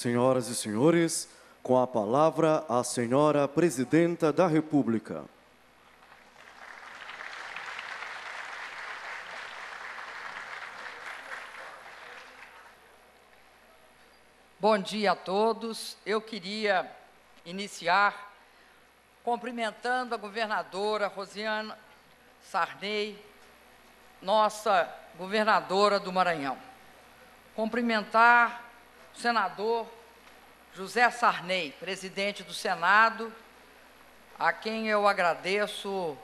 Senhoras e senhores, com a palavra a senhora Presidenta da República. Bom dia a todos. Eu queria iniciar cumprimentando a governadora Rosiana Sarney, nossa governadora do Maranhão. Cumprimentar senador José Sarney, presidente do Senado, a quem eu agradeço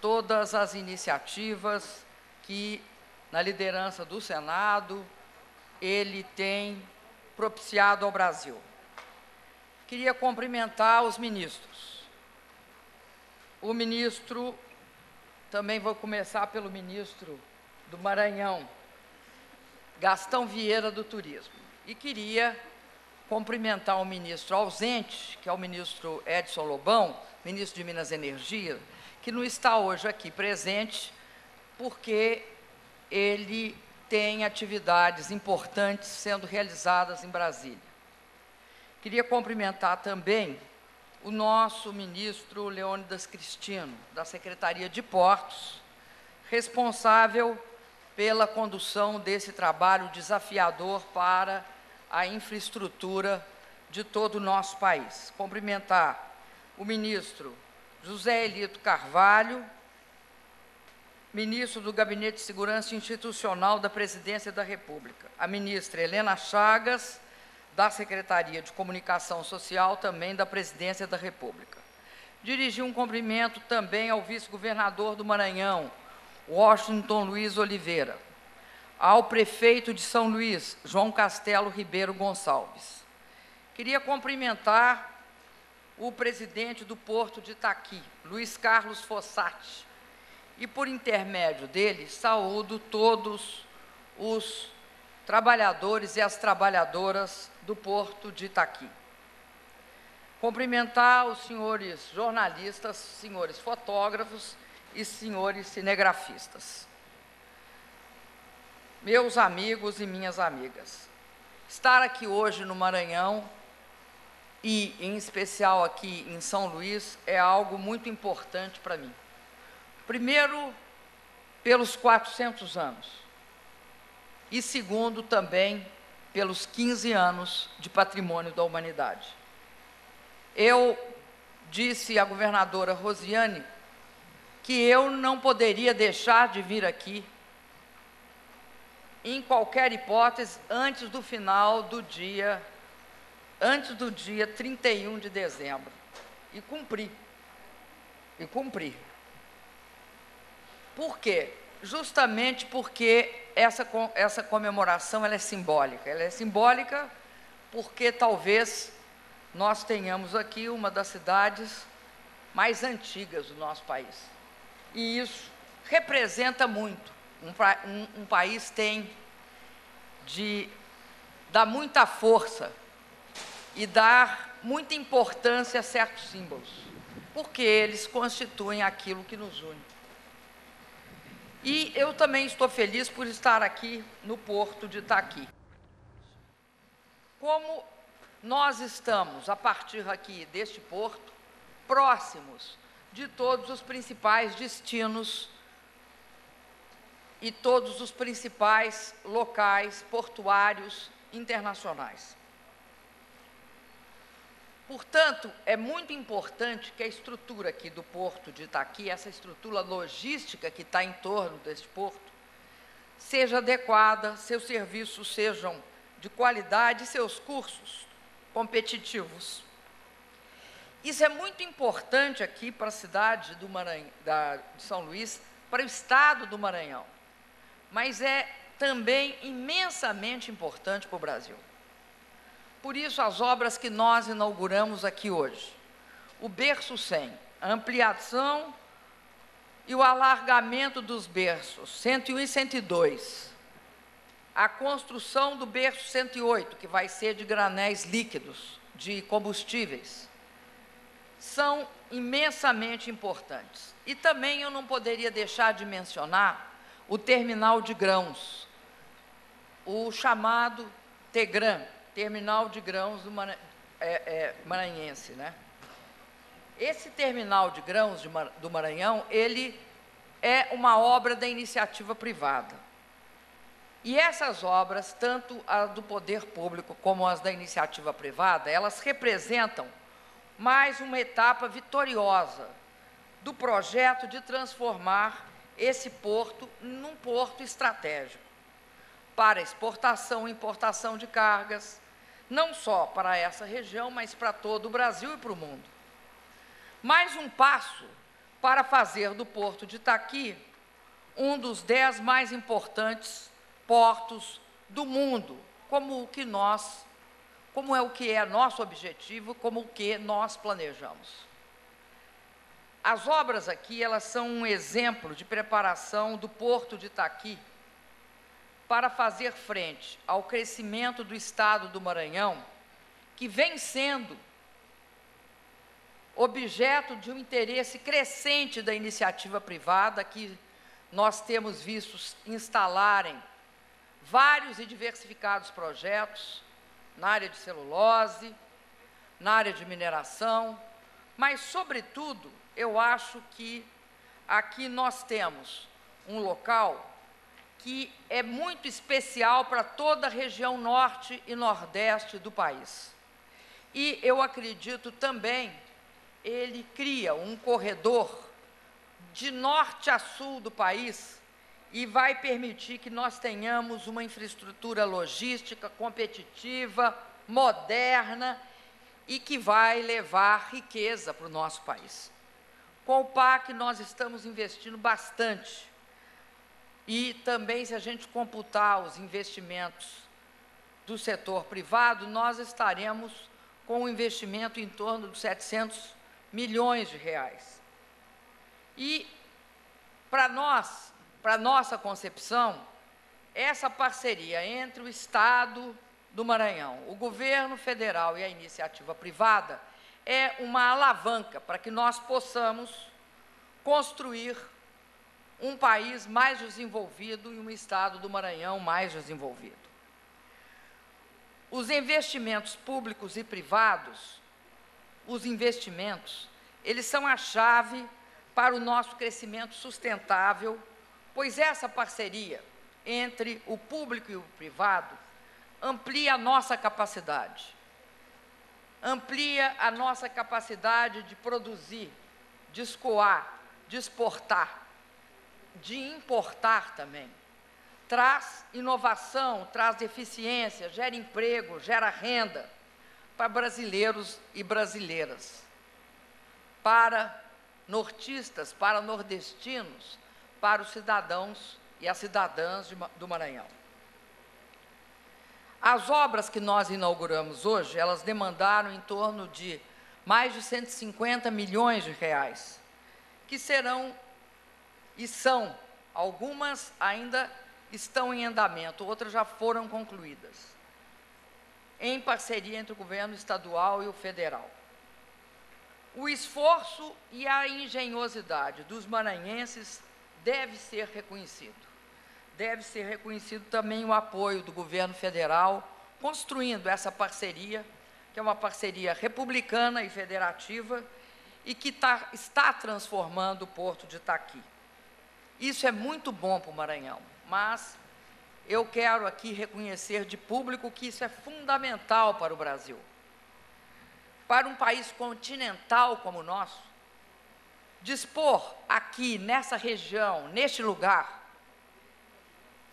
todas as iniciativas que, na liderança do Senado, ele tem propiciado ao Brasil. Queria cumprimentar os ministros. O ministro, também vou começar pelo ministro do Maranhão, Gastão Vieira do Turismo. E queria cumprimentar o ministro ausente, que é o ministro Edson Lobão, ministro de Minas e Energia, que não está hoje aqui presente, porque ele tem atividades importantes sendo realizadas em Brasília. Queria cumprimentar também o nosso ministro Leônidas Cristino, da Secretaria de Portos, responsável pela condução desse trabalho desafiador para a infraestrutura de todo o nosso país. Cumprimentar o ministro José Elito Carvalho, ministro do Gabinete de Segurança Institucional da Presidência da República, a ministra Helena Chagas, da Secretaria de Comunicação Social, também da Presidência da República. Dirigi um cumprimento também ao vice-governador do Maranhão, Washington Luiz Oliveira, ao prefeito de São Luís, João Castelo Ribeiro Gonçalves. Queria cumprimentar o presidente do Porto de Itaqui, Luiz Carlos Fossati, e, por intermédio dele, saúdo todos os trabalhadores e as trabalhadoras do Porto de Itaqui. Cumprimentar os senhores jornalistas, senhores fotógrafos e senhores cinegrafistas. Meus amigos e minhas amigas, estar aqui hoje no Maranhão e, em especial, aqui em São Luís, é algo muito importante para mim. Primeiro, pelos 400 anos. E segundo, também pelos 15 anos de patrimônio da humanidade. Eu disse à governadora Rosiane que eu não poderia deixar de vir aqui, em qualquer hipótese, antes do final do dia, antes do dia 31 de dezembro. E cumpri. E cumpri. Por quê? Justamente porque essa, essa comemoração ela é simbólica. Ela é simbólica porque talvez nós tenhamos aqui uma das cidades mais antigas do nosso país. E isso representa muito. Um, um, um país tem de dar muita força e dar muita importância a certos símbolos, porque eles constituem aquilo que nos une. E eu também estou feliz por estar aqui no porto de Itaqui. Como nós estamos, a partir aqui deste porto, próximos de todos os principais destinos e todos os principais locais portuários internacionais. Portanto, é muito importante que a estrutura aqui do porto de Itaqui, essa estrutura logística que está em torno deste porto, seja adequada, seus serviços sejam de qualidade e seus cursos competitivos. Isso é muito importante aqui para a cidade do da, de São Luís, para o estado do Maranhão, mas é também imensamente importante para o Brasil. Por isso, as obras que nós inauguramos aqui hoje. O berço 100, a ampliação e o alargamento dos berços 101 e 102. A construção do berço 108, que vai ser de granéis líquidos, de combustíveis, são imensamente importantes. E também eu não poderia deixar de mencionar o terminal de grãos, o chamado Tegran, terminal de grãos do é, é, maranhense, né? Esse terminal de grãos de, do Maranhão, ele é uma obra da iniciativa privada. E essas obras, tanto as do poder público como as da iniciativa privada, elas representam mais uma etapa vitoriosa do projeto de transformar esse porto num porto estratégico para exportação e importação de cargas, não só para essa região, mas para todo o Brasil e para o mundo. Mais um passo para fazer do porto de Itaqui um dos dez mais importantes portos do mundo, como o que nós, como é o que é nosso objetivo, como o que nós planejamos. As obras aqui, elas são um exemplo de preparação do porto de Itaqui para fazer frente ao crescimento do estado do Maranhão, que vem sendo objeto de um interesse crescente da iniciativa privada, que nós temos visto instalarem vários e diversificados projetos na área de celulose, na área de mineração, mas, sobretudo, eu acho que aqui nós temos um local que é muito especial para toda a região norte e nordeste do país. E eu acredito também, ele cria um corredor de norte a sul do país e vai permitir que nós tenhamos uma infraestrutura logística competitiva, moderna e que vai levar riqueza para o nosso país. Com o PAC, nós estamos investindo bastante. E também, se a gente computar os investimentos do setor privado, nós estaremos com um investimento em torno de 700 milhões de reais. E, para nós, para nossa concepção, essa parceria entre o Estado do Maranhão, o governo federal e a iniciativa privada é uma alavanca para que nós possamos construir um país mais desenvolvido e um estado do Maranhão mais desenvolvido. Os investimentos públicos e privados, os investimentos, eles são a chave para o nosso crescimento sustentável pois essa parceria entre o público e o privado amplia a nossa capacidade, amplia a nossa capacidade de produzir, de escoar, de exportar, de importar também. Traz inovação, traz eficiência, gera emprego, gera renda para brasileiros e brasileiras, para nortistas, para nordestinos, para os cidadãos e as cidadãs de, do Maranhão. As obras que nós inauguramos hoje, elas demandaram em torno de mais de 150 milhões de reais, que serão e são, algumas ainda estão em andamento, outras já foram concluídas, em parceria entre o governo estadual e o federal. O esforço e a engenhosidade dos maranhenses deve ser reconhecido. Deve ser reconhecido também o apoio do governo federal, construindo essa parceria, que é uma parceria republicana e federativa, e que tá, está transformando o porto de Itaqui. Isso é muito bom para o Maranhão, mas eu quero aqui reconhecer de público que isso é fundamental para o Brasil. Para um país continental como o nosso, dispor aqui, nessa região, neste lugar,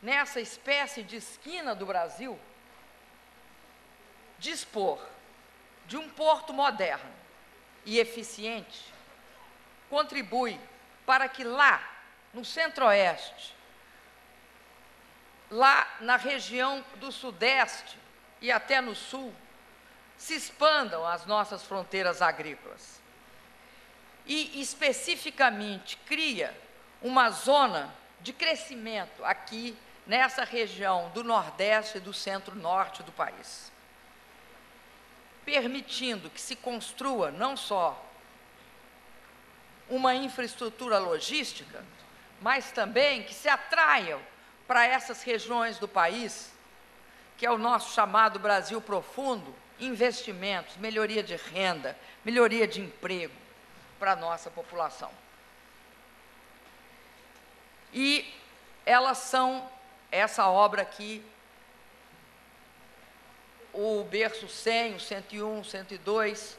nessa espécie de esquina do Brasil, dispor de um porto moderno e eficiente, contribui para que lá, no centro-oeste, lá na região do sudeste e até no sul, se expandam as nossas fronteiras agrícolas e especificamente cria uma zona de crescimento aqui nessa região do Nordeste e do Centro-Norte do país, permitindo que se construa não só uma infraestrutura logística, mas também que se atraiam para essas regiões do país que é o nosso chamado Brasil Profundo, investimentos, melhoria de renda, melhoria de emprego para a nossa população. E elas são, essa obra aqui, o berço 100, o 101, o 102,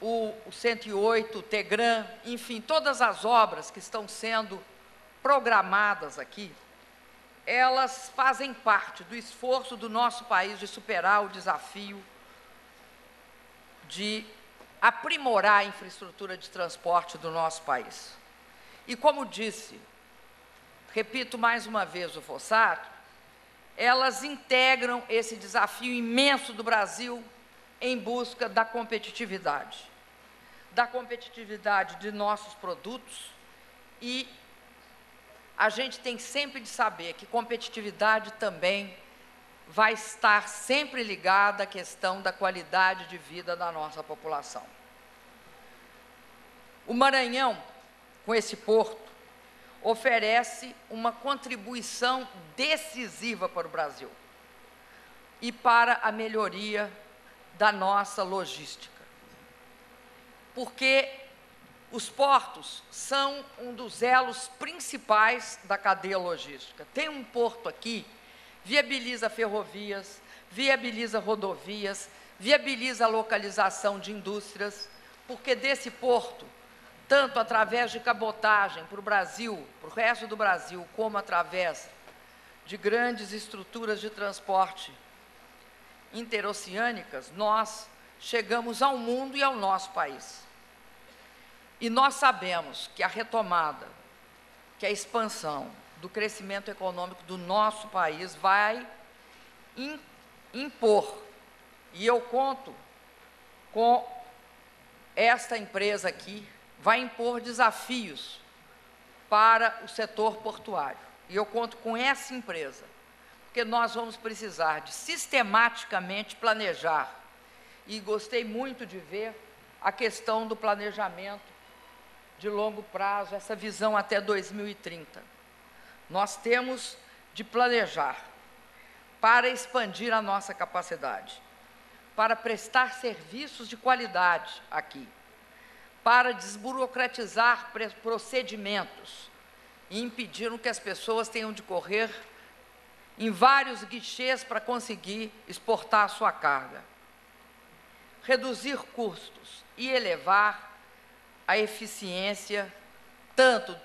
o, o 108, o Tegran, enfim, todas as obras que estão sendo programadas aqui, elas fazem parte do esforço do nosso país de superar o desafio de aprimorar a infraestrutura de transporte do nosso país. E como disse, repito mais uma vez o Fossato, elas integram esse desafio imenso do Brasil em busca da competitividade. Da competitividade de nossos produtos e a gente tem sempre de saber que competitividade também vai estar sempre ligada à questão da qualidade de vida da nossa população. O Maranhão, com esse porto, oferece uma contribuição decisiva para o Brasil e para a melhoria da nossa logística. Porque os portos são um dos elos principais da cadeia logística. Tem um porto aqui, viabiliza ferrovias, viabiliza rodovias, viabiliza a localização de indústrias, porque desse porto tanto através de cabotagem para o Brasil, para o resto do Brasil, como através de grandes estruturas de transporte interoceânicas, nós chegamos ao mundo e ao nosso país. E nós sabemos que a retomada, que a expansão do crescimento econômico do nosso país vai impor, e eu conto com esta empresa aqui, vai impor desafios para o setor portuário. E eu conto com essa empresa, porque nós vamos precisar de sistematicamente planejar. E gostei muito de ver a questão do planejamento de longo prazo, essa visão até 2030. Nós temos de planejar para expandir a nossa capacidade, para prestar serviços de qualidade aqui para desburocratizar procedimentos e impediram que as pessoas tenham de correr em vários guichês para conseguir exportar a sua carga. Reduzir custos e elevar a eficiência tanto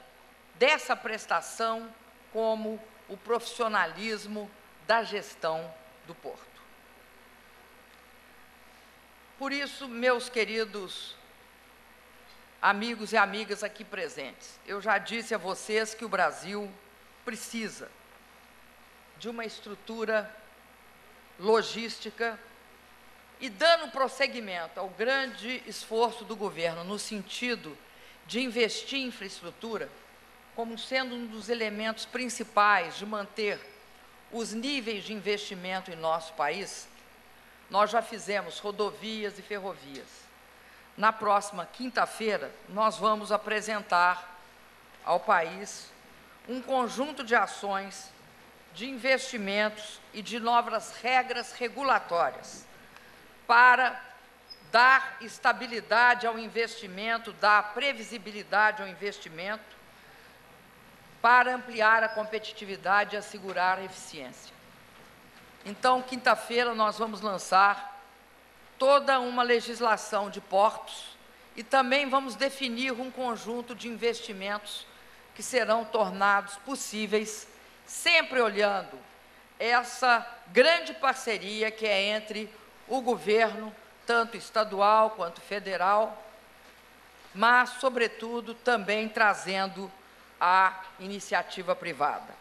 dessa prestação como o profissionalismo da gestão do porto. Por isso, meus queridos amigos e amigas aqui presentes, eu já disse a vocês que o Brasil precisa de uma estrutura logística e dando prosseguimento ao grande esforço do governo no sentido de investir em infraestrutura como sendo um dos elementos principais de manter os níveis de investimento em nosso país, nós já fizemos rodovias e ferrovias. Na próxima quinta-feira, nós vamos apresentar ao país um conjunto de ações, de investimentos e de novas regras regulatórias para dar estabilidade ao investimento, dar previsibilidade ao investimento, para ampliar a competitividade e assegurar a eficiência. Então, quinta-feira, nós vamos lançar toda uma legislação de portos e também vamos definir um conjunto de investimentos que serão tornados possíveis, sempre olhando essa grande parceria que é entre o governo, tanto estadual quanto federal, mas, sobretudo, também trazendo a iniciativa privada.